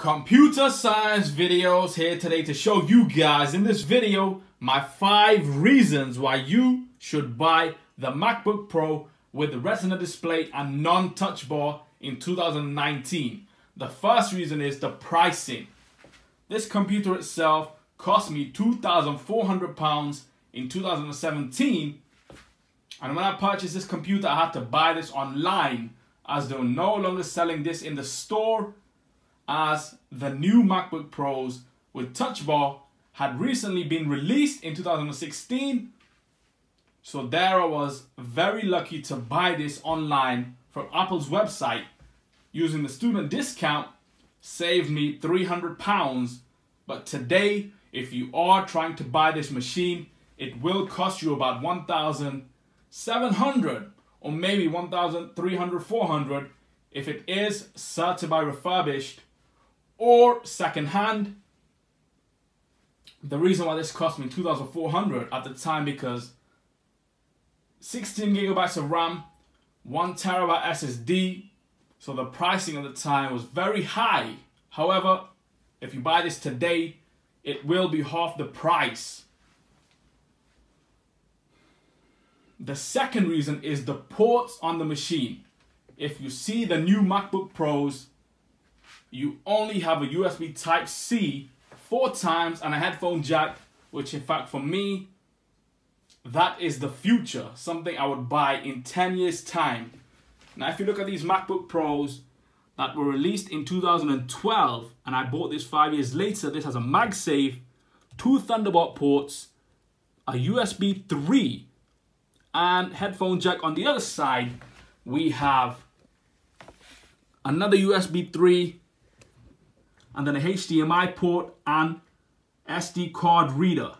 Computer science videos here today to show you guys in this video my five reasons why you should buy the MacBook Pro with the Retina display and non-touch bar in 2019. The first reason is the pricing. This computer itself cost me £2,400 in 2017 and when I purchased this computer I had to buy this online as they're no longer selling this in the store as the new MacBook Pros with Touch Bar had recently been released in 2016. So there I was very lucky to buy this online from Apple's website using the student discount saved me 300 pounds. But today, if you are trying to buy this machine, it will cost you about 1,700 or maybe 1,300, 400 if it is certified refurbished or secondhand. The reason why this cost me 2400 at the time because 16 gigabytes of RAM, 1 terabyte SSD, so the pricing at the time was very high. However, if you buy this today, it will be half the price. The second reason is the ports on the machine. If you see the new MacBook Pros, you only have a USB type C four times and a headphone jack, which in fact for me, that is the future. Something I would buy in 10 years time. Now, if you look at these MacBook Pros that were released in 2012, and I bought this five years later, this has a MagSafe, two Thunderbolt ports, a USB 3, and headphone jack on the other side. We have another USB 3 and then a HDMI port and SD card reader.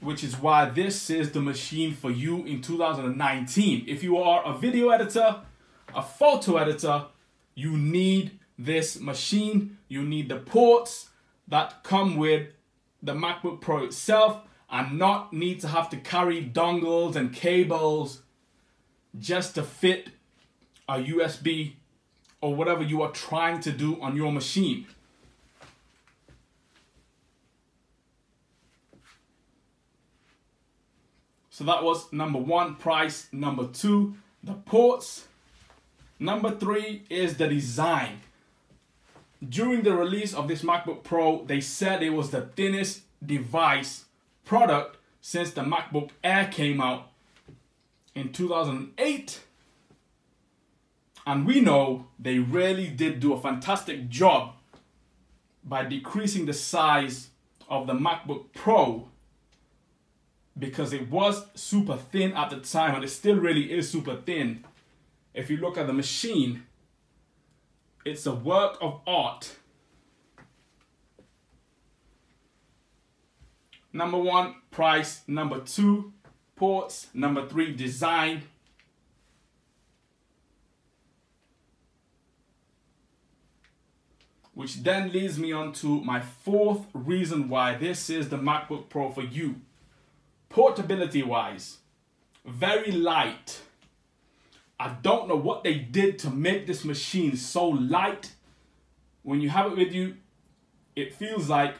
Which is why this is the machine for you in 2019. If you are a video editor, a photo editor, you need this machine. You need the ports that come with the MacBook Pro itself and not need to have to carry dongles and cables just to fit a USB or whatever you are trying to do on your machine. So that was number one, price. Number two, the ports. Number three is the design. During the release of this MacBook Pro, they said it was the thinnest device product since the MacBook Air came out in 2008 and we know they really did do a fantastic job by decreasing the size of the MacBook Pro because it was super thin at the time and it still really is super thin. If you look at the machine, it's a work of art. Number one, price. Number two, ports. Number three, design. Which then leads me on to my fourth reason why this is the MacBook Pro for you. Portability wise, very light. I don't know what they did to make this machine so light. When you have it with you, it feels like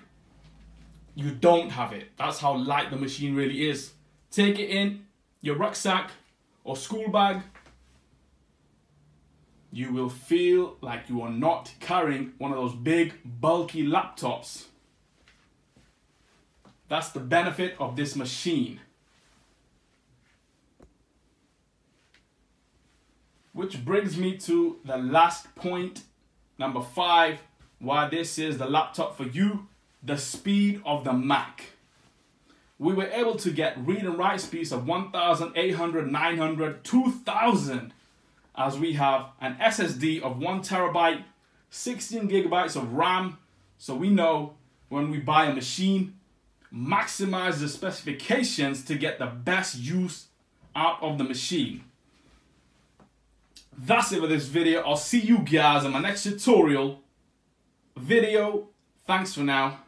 you don't have it. That's how light the machine really is. Take it in your rucksack or school bag you will feel like you are not carrying one of those big bulky laptops. That's the benefit of this machine. Which brings me to the last point, number five, why this is the laptop for you, the speed of the Mac. We were able to get read and write speeds of 1,800, 900, 2,000 as we have an SSD of one terabyte, 16 gigabytes of RAM. So we know when we buy a machine, maximize the specifications to get the best use out of the machine. That's it for this video. I'll see you guys in my next tutorial video. Thanks for now.